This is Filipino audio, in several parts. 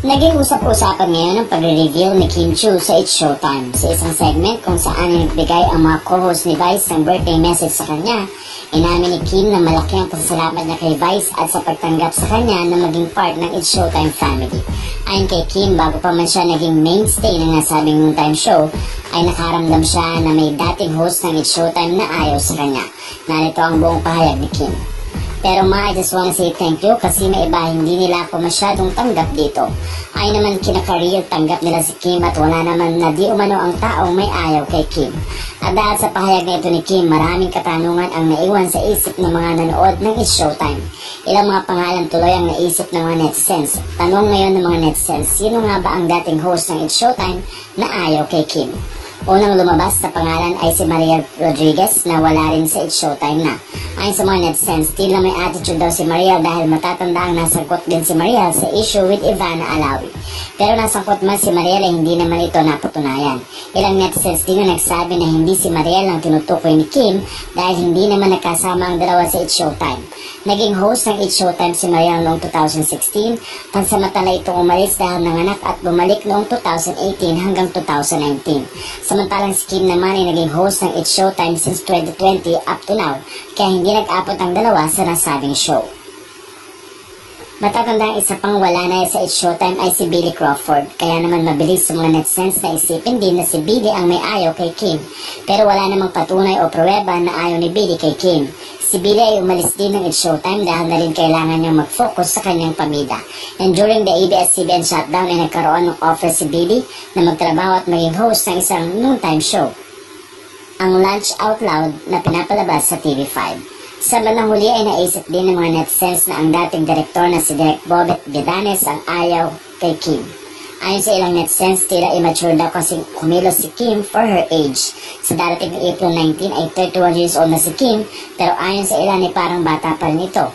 Naging usap-usapan ngayon ang pagre-reveal ni Kim Chu sa It's Showtime sa isang segment kung saan nagbigay ang mga co-host ni Vice ng birthday message sa kanya. Inamin ni Kim na malaki ang pasasalamat niya kay Vice at sa pagtanggap sa kanya na maging part ng It's Showtime family. Ayon kay Kim, bago pa man siya naging mainstay ng nasabing noontime show, ay nakaramdam siya na may dating host ng It's Showtime na ayaw sa kanya. Narito ang buong pahayag ni Kim. Pero ma, I just wanna say thank you kasi may iba hindi nila ako masyadong tanggap dito. Ay naman kinakareal tanggap nila si Kim at wala naman na di umano ang taong may ayaw kay Kim. At dahil sa pahayag na ito ni Kim, maraming katanungan ang naiwan sa isip ng mga nanood ng It's Showtime. Ilang mga pangalan tuloy ang naisip ng mga netizens. Tanong ngayon ng mga netizens, sino nga ba ang dating host ng It's Showtime na ayaw kay Kim? Unang lumabas sa pangalan ay si Maria Rodriguez na wala rin sa It's Showtime na. Ayon sa mga netizens, tila may attitude daw si Maria dahil matatanda ang nasangkot din si Maria sa issue with Ivana Alawi. Pero nasangkot man si Maria ay hindi naman ito napatunayan. Ilang netizens din na nagsabi na hindi si Maria ang tinutukoy ni Kim dahil hindi naman nagkasama ang dalawa sa It's Showtime. Naging host ng It's Showtime si Maria noong 2016, pansamantala itong umalis dahil nanganak at bumalik noong 2018 hanggang 2019. Samantalang si Kim naman ay naging host ng It's Showtime since 2020 up to now, kaya hindi nag-abot ang dalawa sa nasabing show. Matatanda ang isa pang wala na sa It's Showtime ay si Billy Crawford. Kaya naman mabilis sa mga netizens na isipin din na si Billy ang may ayaw kay Kim. Pero wala namang patunay o pruweba na ayaw ni Billy kay Kim. Si Billy ay umalis din ng Showtime dahil na rin kailangan niyang mag-focus sa kanyang pamilya. And during the ABS-CBN shutdown ay nagkaroon ng offer si Billy na magtrabaho at maging host ng isang noontime show. Ang Lunch Out Loud na pinapalabas sa TV5. Sa bandang huli ay naisip din ng mga netizens na ang dating direktor na si Direk Bobet Vidanes ang ayaw kay Kim. Ayon sa ilang netizens, tila immature daw kasi kumilos si Kim for her age. Sa darating ng April 19 ay 31 years old na si Kim, pero ayon sa ilan ay parang bata pa rin ito.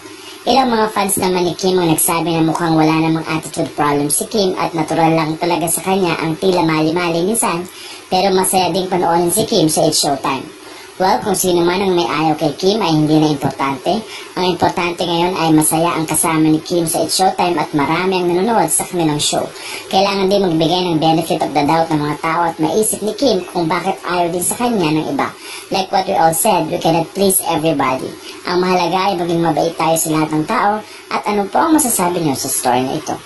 Ilang mga fans naman ni Kim ang nagsabi na mukhang wala namang attitude problem si Kim at natural lang talaga sa kanya ang tila mali-mali minsan, pero masaya ding panoorin si Kim sa It's Showtime. Well, kung sino man ang may ayaw kay Kim ay hindi na importante. Ang importante ngayon ay masaya ang kasama ni Kim sa It's Showtime at marami ang nanonood sa kanilang show. Kailangan din magbigay ng benefit of the doubt ng mga tao at maisip ni Kim kung bakit ayaw din sa kanya ng iba. Like what we all said, we cannot please everybody. Ang mahalaga ay maging mabait tayo sa lahat ng tao at ano po ang masasabi niyo sa story na ito.